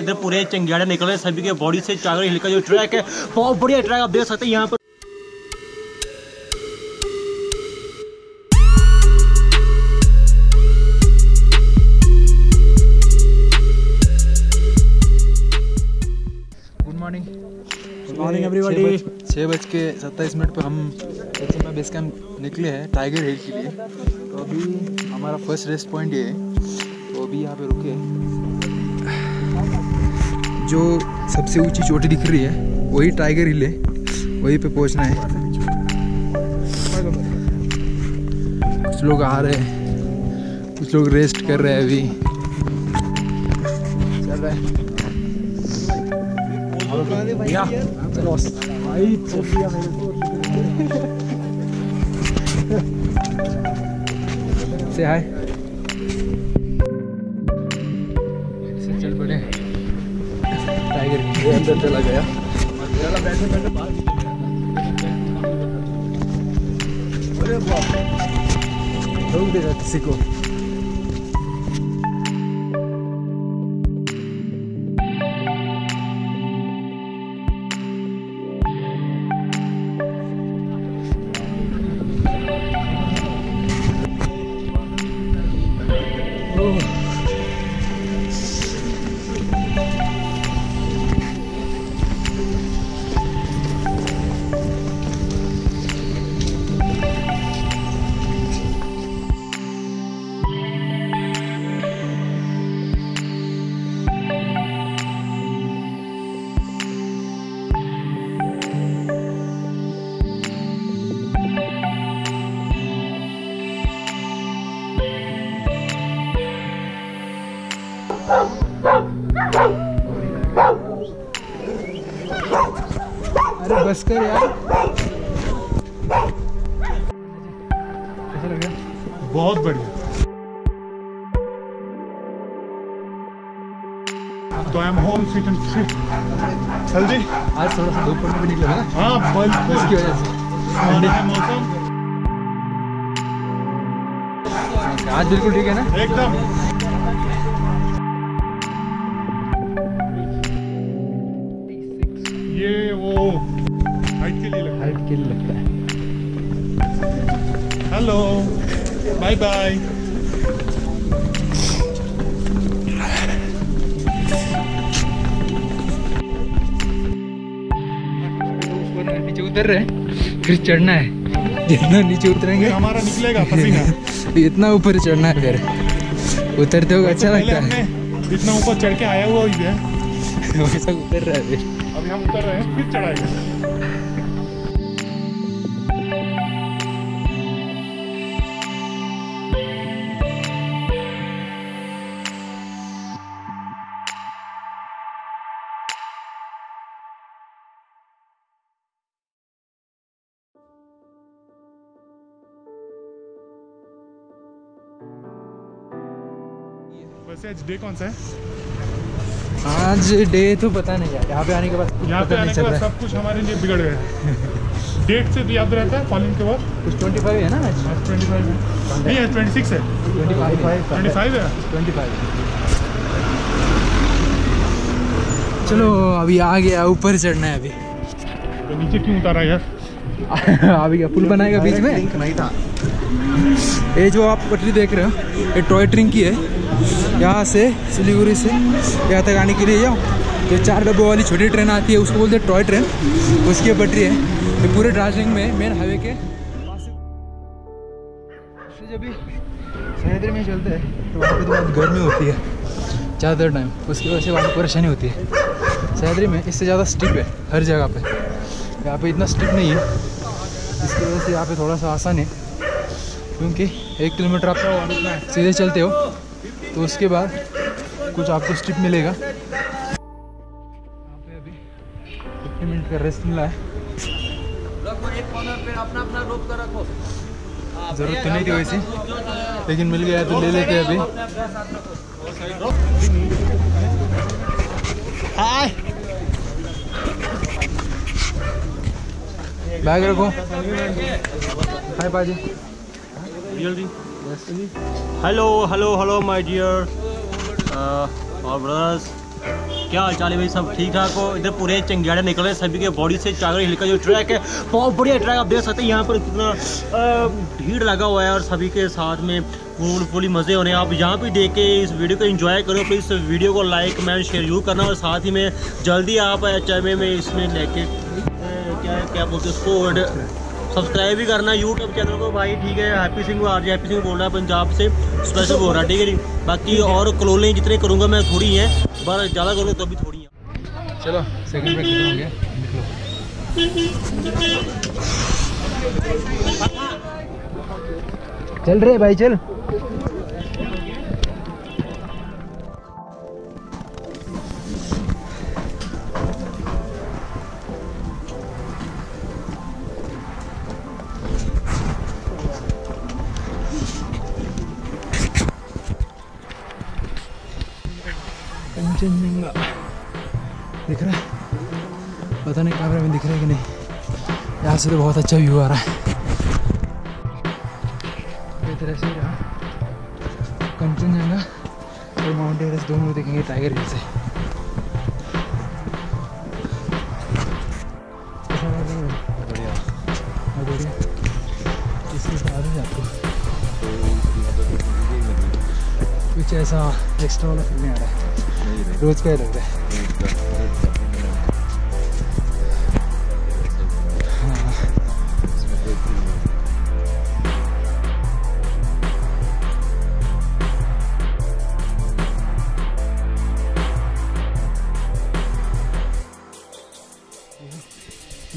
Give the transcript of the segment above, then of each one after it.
इधर पूरे चंगेड़े निकल रहे सभी के बॉडी से चागर हिल का जो ट्रैक है बहुत बढ़िया ट्रैक आप देख सकते हैं यहाँ पर। मॉर्निंग एवरीबॉडी छः बज के सत्ताईस मिनट पर हम एक समय बेस कैम्प निकले हैं टाइगर हिल के लिए। तो अभी हमारा फ़र्स्ट रेस्ट पॉइंट ये है। तो अभी यहाँ पे रुके जो सबसे ऊँची चोटी दिख रही है वही टाइगर हिल है वहीं पे पहुँचना है। कुछ लोग आ रहे हैं कुछ लोग रेस्ट कर रहे हैं अभी। चल रहा है। से हाय अंदर चला गया। अरे बाप। रोक देगा किसी को। बस कर यार। कैसा लग बहुत बढ़िया। तो I am home sweet and sweet चल जी। आज थोड़ा सा धूप पड़ने भी निकला है ना? हाँ बल इसकी वजह से। मौसम। आज बिल्कुल ठीक है ना? एकदम। लिए लगता है। हेलो बाय बाय नीचे उतर रहे फिर चढ़ना है। जितना नीचे उतरेंगे हमारा निकलेगा पसीना। इतना ऊपर चढ़ना है फिर। उतरते हो अच्छा लगता है। इतना ऊपर चढ़ के आया हुआ वैसा उतर रहा है अभी हम उतर रहे हैं फिर चढ़ाएँगे। वैसे आज डे कौन सा है? आज डे तो पता नहीं यार यहाँ पे आने के बाद यहाँ पे आने के बाद सब कुछ हमारे लिए बिगड़ गया डेट से तो याद रहता है फॉलिंग के बाद? कुछ ट्वेंटी फाइव है ना आज आज ट्वेंटी फाइव है। नहीं है। ट्वेंटी सिक्स है। ट्वेंटी फाइव है? ट्वेंटी फाइव चलो अभी आ गया ऊपर चढ़ना है अभी। तो नीचे क्यों उतारा यार? अभी पुल बनाएगा बीच में? नहीं था। ये जो आप पटरी देख रहे हो, ये टॉय ट्रेन की है। यहाँ से सिलीगुड़ी से यहाँ तक आने के लिए जाओ जो चार डब्बों वाली छोटी ट्रेन आती है, उसको बोलते हैं टॉय ट्रेन। उसकी पटरी है। ये पूरे दार्जिलिंग में मेन हाईवे के जब भी सह्याद्री में चलते हैं तो वहाँ पे तो बहुत गर्मी होती है। ज़्यादातर टाइम उसकी वजह से वहाँ परेशानी होती है। सह्याद्री में इससे ज़्यादा स्टिप है, हर जगह पे। यहाँ पे इतना स्ट्रिप नहीं है। इसकी वजह से यहाँ पे थोड़ा सा आसान है। क्योंकि एक किलोमीटर आप सीधे चलते हो तो उसके बाद कुछ आपको स्ट्रिप मिलेगा। यहाँ पे अभी फिफ्टी मिनट का रेस्ट मिला है। ज़रूरत तो नहीं थी वैसे, लेकिन मिल गया तो ले लेते हैं अभी। बैग रखो। हाय पाजी जल्दी? Hello hello hello my dear और ब्रदर्स क्या हाल चाल है भाई? सब ठीक ठाक हो? इधर पूरे चंगियाड़े निकल सभी के बॉडी से चागर हिल का जो ट्रैक है, बहुत बढ़िया ट्रैक आप देख सकते हैं, यहाँ पर कितना भीड़ लगा हुआ है और सभी के साथ में फूल, फुली मज़े होने आप यहाँ भी देख के इस वीडियो को एंजॉय करो प्लीज़ वीडियो को लाइक कमेंट शेयर ज़रूर करना और साथ ही में जल्दी आप एच में इसमें लेके क्या क्या बोलते उसको सब्सक्राइब भी करना यूट्यूब चैनल को। भाई ठीक है Happy Singh R J Happy Singh बोल रहा है पंजाब से स्पेशल बोल रहा है, ठीक है जी? बाकी और कलोले जितने करूँगा मैं थोड़ी है, पर ज़्यादा करूँगा तो भी थोड़ी हैं। चलो चल रहे भाई, चल। कंचनजंगा दिख रहा है? पता नहीं कैमरे में दिख रहा है कि नहीं। यहाँ से तो बहुत अच्छा व्यू आ रहा है। तरह से रहा कंचनजंगा और माउंट एवरेस्ट दोनों देखेंगे टाइगर हिल से। कुछ ऐसा एक्स्ट्रा वाला फील नहीं आ रहा है। रोज का ही लग रहा है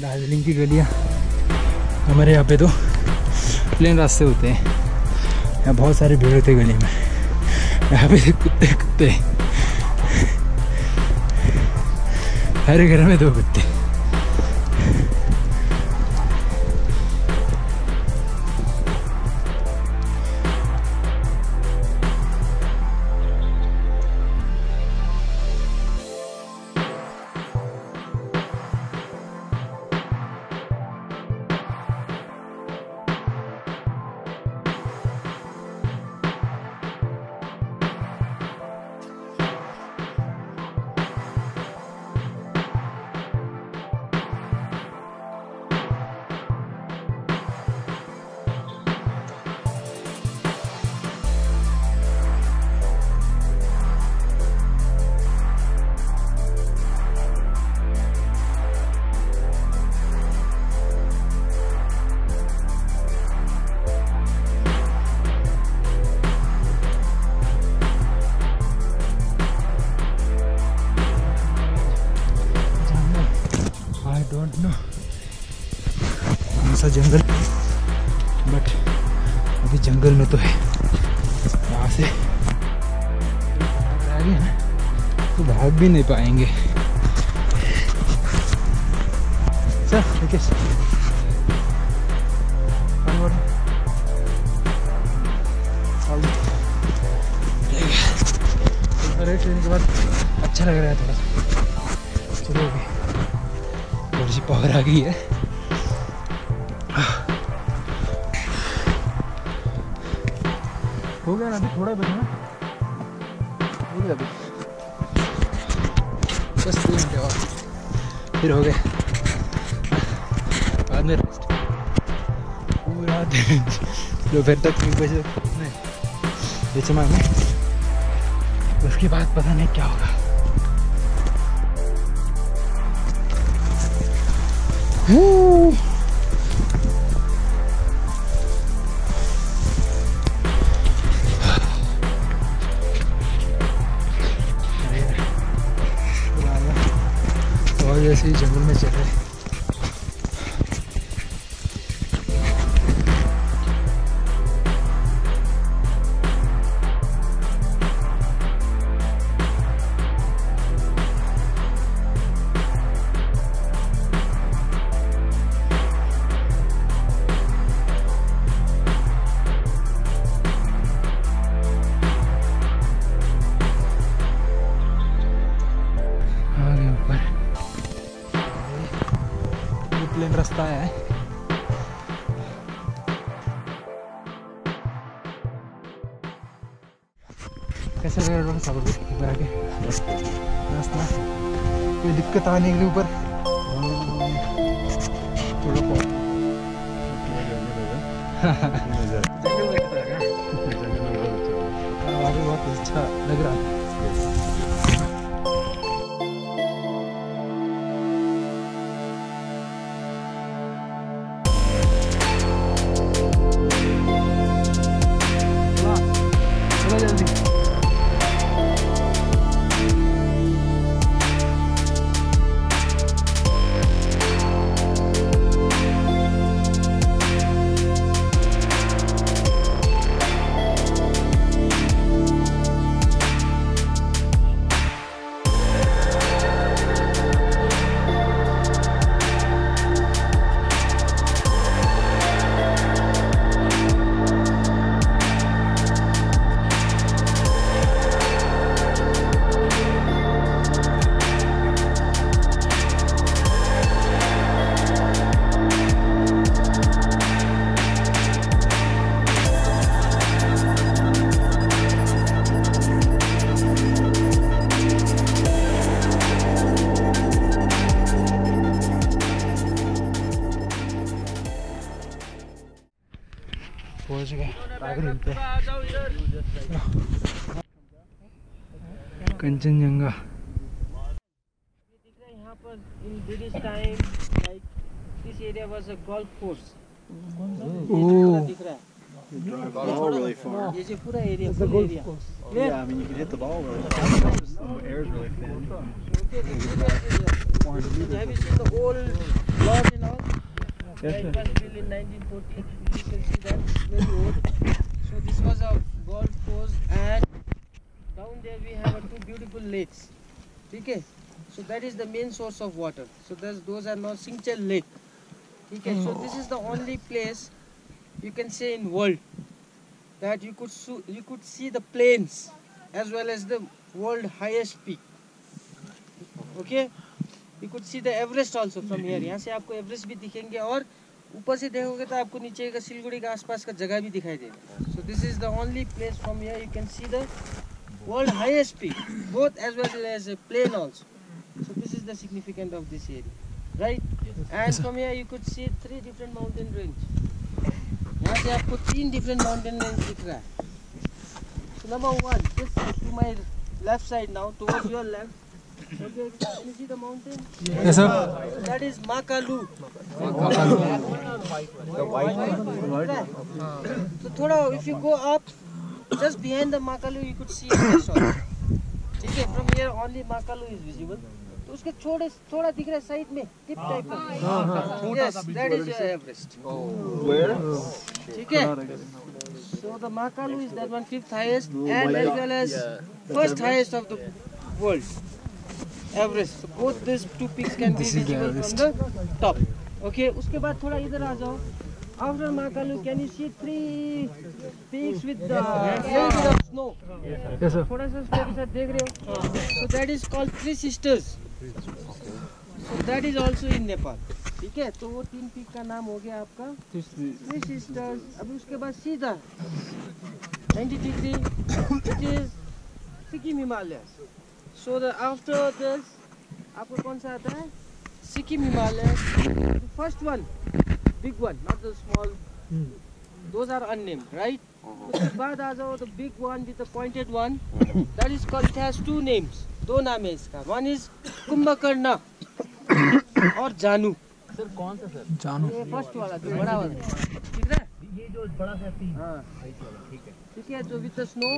दार्जिलिंग की गलियाँ। हमारे यहाँ पे तो प्लेन रास्ते होते हैं। यहाँ बहुत सारे भीड़ होते गली में। यहाँ पे कुत्ते कुत्ते। हर घर में दो कुत्ते। पाएँगे। सर ठीक है। अरे, ट्रेन के बाद अच्छा लग रहा है थोड़ा सा। चलो, अभी थोड़ी सी पावर आ गई है। हो गया ना, अभी थोड़ा बचा हो गया अभी। फिर हो गए। बाद में रेस्ट पूरा दिन। दोपहर तक तीन बजे बेचे मांग में उसके बाद पता नहीं क्या होगा। Woo! बहुत तार निकले ऊपर। बहुत अच्छा लग रहा। है कंचनजंगा यहाँ पर दिख रहा है Drive the ball really far. ये जो पूरा area full area Yeah, I mean you can hit the ball really far. The air's really thin. have you seen the old it was built in 1940 you can see that very old. So this was a golf course and down there we have a two beautiful lakes. Okay? So that is the main source of water. So those are now Singchal lake. Okay? So this is the only place you can say in world that you could you could see the plains as well as the world highest peak. Okay you could see the Everest also from here यहाँ से आपको Everest भी दिखेंगे और ऊपर से देखोगे तो आपको नीचे का सिलगुड़ी का आसपास का जगह भी दिखाई देगा। So this is the only place from here you can see the world highest peak both as well as a plain also so this is the significant of this area right and from here you could see three different mountain range यहाँ से आपको तीन different mountain range दिख रहा है। Number one two my left side now toward your left okay can you see the mountain yes sir that is Makalu Makalu. The white one. so थोड़ा if you go up just behind the Makalu you could see also ठीक है from here only Makalu is visible तो उसके थोड़े थोड़ा दिख रहा है साइड में टिप टाइप का yes that is your Everest Where? ठीक है so the Makalu is that one fifth highest and as well as first highest of the world Everest both this two peaks can be visible from the top okay उसके बाद थोड़ा इधर आ जाओ after Makalu can you see three peaks with the snow yes sir थोड़ा सा step से देख रहे हो so that is called three sisters so that is also in Nepal ठीक है? तो वो तीन पीक का नाम हो गया आपका। थ्री सिस्टर्स अब उसके बाद सीधा। 90 degree Sikkim Himalayas so the after this आपको कौन सा आता है? Sikkim Himalaya. First one big one not the small those are unnamed right उसके बाद आ जाओ the big one with the pointed one that is called has two names दो नाम है इसका। वन इज़ कुंभकर्ण और जानू। जानू ये फ़र्स्ट वाला जो बड़ा वाला। ठीक है ये जो बड़ा सा हाँ। ठीक है। जो विद द स्नो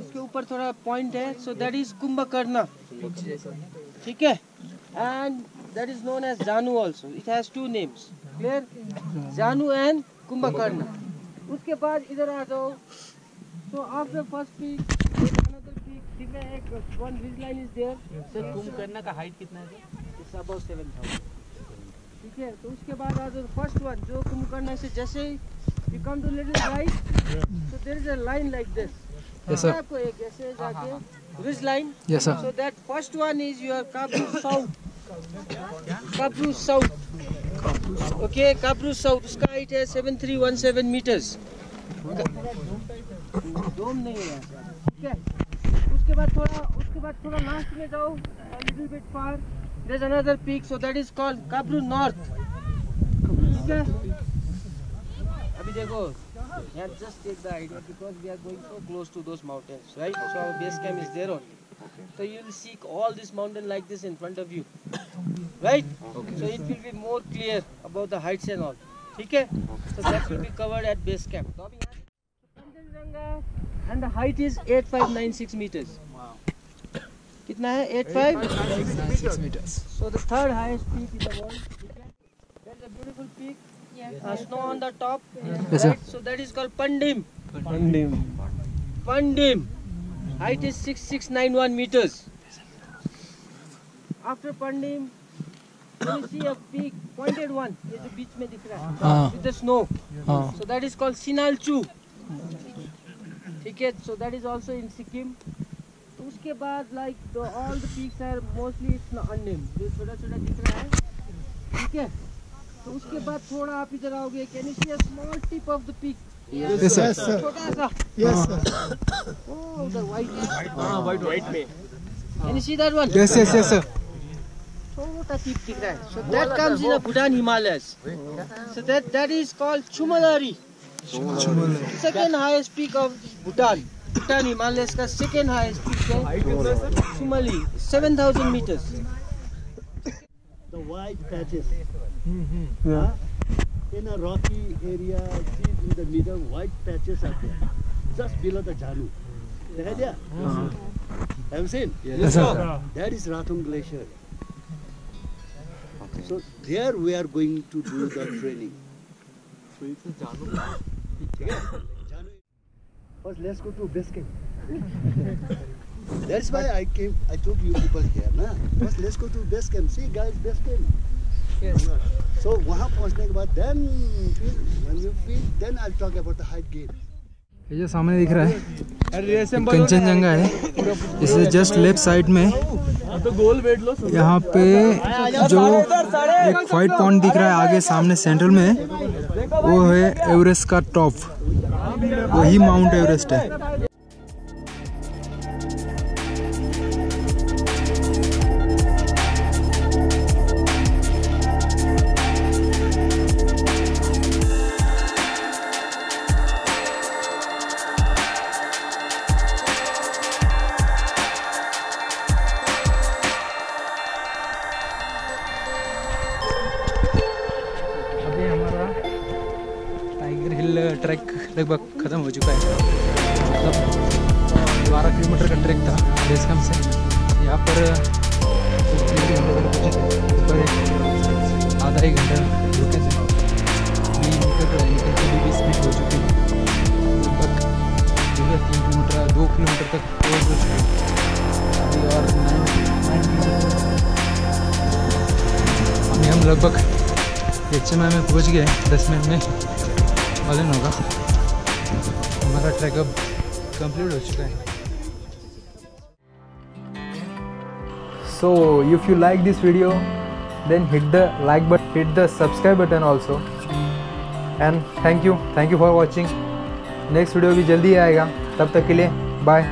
उसके ऊपर थोड़ा पॉइंट है सो दैट इज़ कुंभकर्ण ठीक है? And that is known as Jannu also it has two names clear Jannu and Kumbhakarna उसके बाद इधर आ जाओ। So after first peak another peak ठीक है एक one ridge line is there sir Kumbhakarna का हाइट कितना है इट्स अबाउट 7000 ठीक है? तो उसके बाद आ जाओ फ़र्स्ट वन जो कुंभकर्ण से जैसे You come to little right so there is a line like this yes sir आपको एक ऐसे जाके ridge line yes sir So that first one is your Kabru South. Kabru South. Okay, Kabru South. उसका height है 7317 meters. डोम नहीं है यहाँ पे, ठीक है उसके बाद थोड़ा उसके बाद थोड़ा लास्ट में जाओ little bit far There's another peak, so that is called Kabru North. ठीक है अभी देखो यहाँ just take the idea because we are going so close to those mountains, right? So our base camp is there only. So you will see all this mountain like this in front of you, right? So it will be more clear about the heights and all. ठीक है? So that will be covered at base camp. तो अभी यहाँ Kanchenjunga and the height is 8596 meters. कितना है 85 meters. So the third highest peak in the world. There's a beautiful peak. Uh, snow on the top. Yes, right? So that is called Pandim. Pandim. Pandim. Height is 6691 meters. After Pandim, you see a peak, pointed one. ये जो बीच में दिख रहा है. हाँ With the snow. हाँ So that is called Sinalchu. ठीक है. So that is also in Sikkim. तो उसके बाद like the, all the peaks are mostly it's not जो छोटा छोटा दिख रहा है. ठीक है. तो उसके बाद थोड़ा आप इधर आओगे can you see a small tip of the peak yes sir yes sir yes sir oh the white हाँ। वाइट वाइट में। Can you see that one yes yes yes sir छोटा टिप दिख रहा है। So that comes in the Bhutan Himalayas so that that is called Chomolhari Chomolhari second highest peak of Bhutan Bhutan Himalayas का second highest peak है। चुमली 7000 meters the wide patches. Mm -hmm. Yeah. In a rocky area, see in the middle, white patches are there, just below the Janu. They there. Have you seen? Yes, yes sir. sir. That is Ratung Glacier. Okay. So there we are going to do the training. So it's a Janu. yeah. First, let's go to base camp. That's why I came. I took you people here, ना? First, let's go to base camp. See, guys, base camp. Yes. So वहाँ पहुँचने के बाद then फिर when you feel then I'll talk about the height gain. ये जो सामने दिख रहा है कंचनजंगा है इससे जस्ट लेफ़्ट साइड में यहाँ पे जो एक वाइट पॉइंट दिख रहा है आगे सामने सेंट्रल में वो है एवरेस्ट का टॉप वही माउंट एवरेस्ट है ट्रैक लगभग ख़त्म हो चुका है। मतलब बारह किलोमीटर का ट्रैक था बेस कैंप से यहाँ पर आधा एक घंटा रुके थे। अभी निकल भी बीस मिनट हो चुके हैं। लगभग जो है तीन किलोमीटर, दो किलोमीटर तक हो चुके हैं। अभी और नाइन नाइन किलोमीटर अभी हम लगभग एच में पहुँच गए दस मिनट में। ऑल होगा हमारा ट्रैक अब कंप्लीट हो चुका है। So if you like this video then hit the like but hit the subscribe button also and thank you thank you for watching next video भी जल्दी आएगा। तब तक के लिए बाय